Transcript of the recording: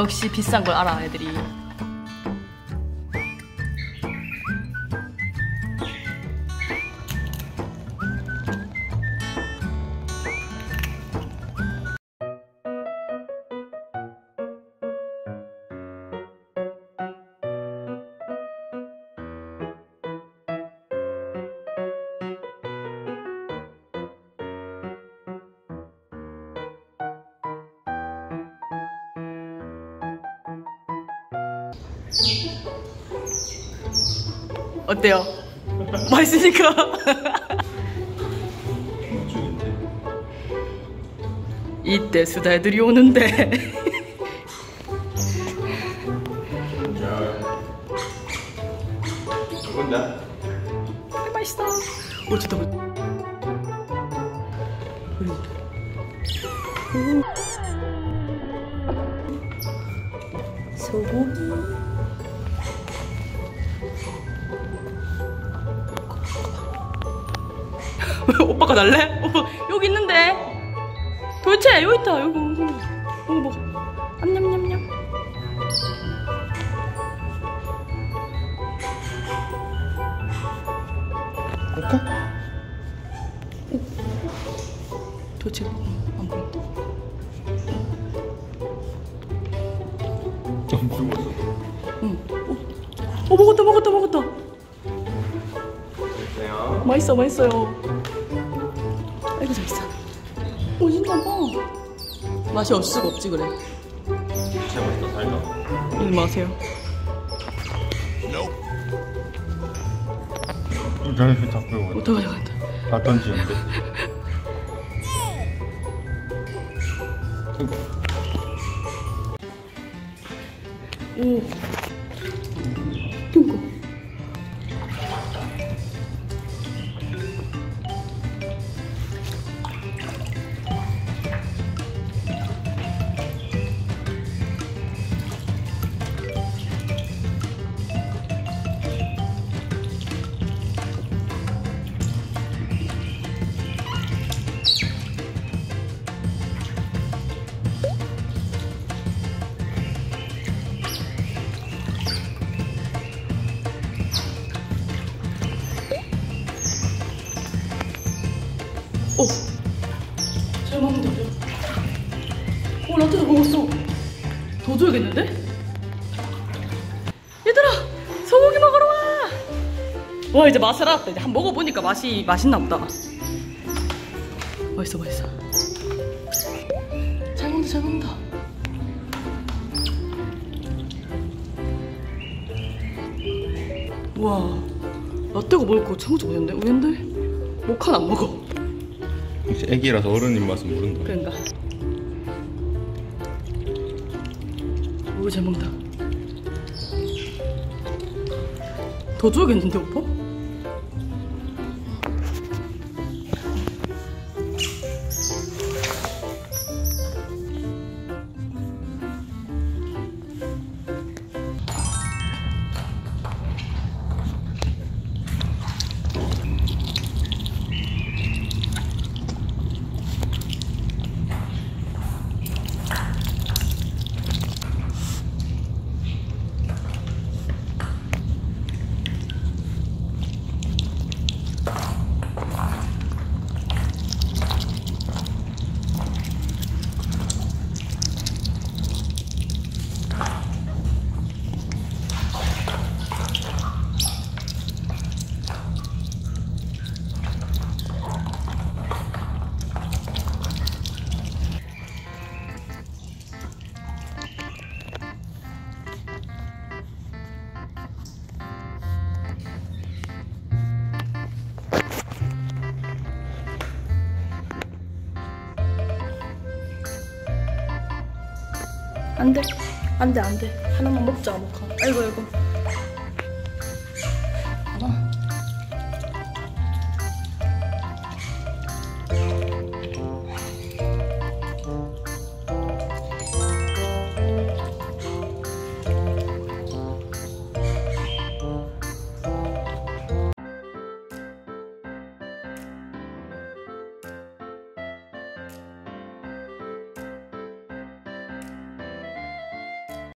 역시 비싼 걸 알아 애들이. 어때요? 맛있으니까. 이때 수다 애들이 오는데. 누군다? 맛있어. 오 좋다. 소고기. 오빠가 날래? 오빠 여기 있는데. 도대체 여기 있다. 여기 여기 여기 뭐. 냠냠냠냠. 볼까? 도대체 안 보여? 좀 굶었어. 응. 어, 어 먹었다 먹었다 먹었다. 안녕. 맛있어 맛있어요. 잘 있어. 오 신나 봐. 맛이 없을 수가 없지 그래. 진짜 맛있다, 살다. 일 마세요. 저기 자꾸 이거 어떡하냐 간다. 다 던지는데. 오. 오. 잘 먹는다. 오 라떼도 먹었어. 더 줘야겠는데? 얘들아 소고기 먹으러 와. 와 이제 맛을 알았다. 이제 한 번 먹어보니까 맛이 맛있나 보다. 맛있어 맛있어. 잘 먹는다 잘 먹는다. 와 라떼가 먹을 거 처음 보였는데 우리 애들 모카는 안 먹어. 혹시 애기라서 어른 입맛은 모른다. 그런가? 오, 잘 먹는다. 더 줘야겠는데, 오빠? 안 돼. 안 돼, 안 돼. 하나만 먹자, 모카. 아이고, 아이고.